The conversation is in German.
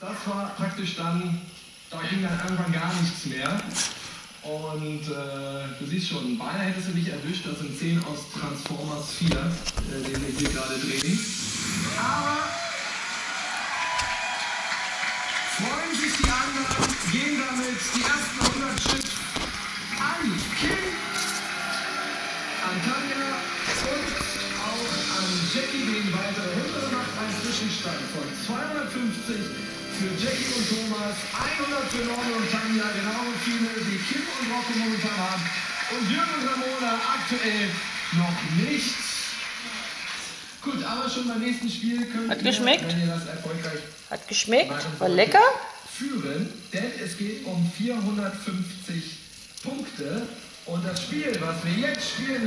Das war praktisch dann, da ging dann irgendwann gar nichts mehr. Und äh, du siehst schon, beinahe hättest du dich erwischt. Das sind 10 aus Transformers 4, äh, den wir hier gerade drehen. Aber freuen sich die anderen, gehen damit die ersten 100 Schritt an Kim, an Tanja und auch an Jackie gehen weiter. Runter macht ein Zwischenstand von 250 für Jackie und Thomas, 100 für Norman und Tanja, genauso viele wie Kim und Rocco momentan haben. Und Jürgen und Ramona aktuell noch nichts. Gut, aber schon beim nächsten Spiel könnt Hat geschmeckt? ihr das erfolgreich Hat geschmeckt? War lecker? führen, denn es geht um 450 Punkte. Und das Spiel, was wir jetzt spielen,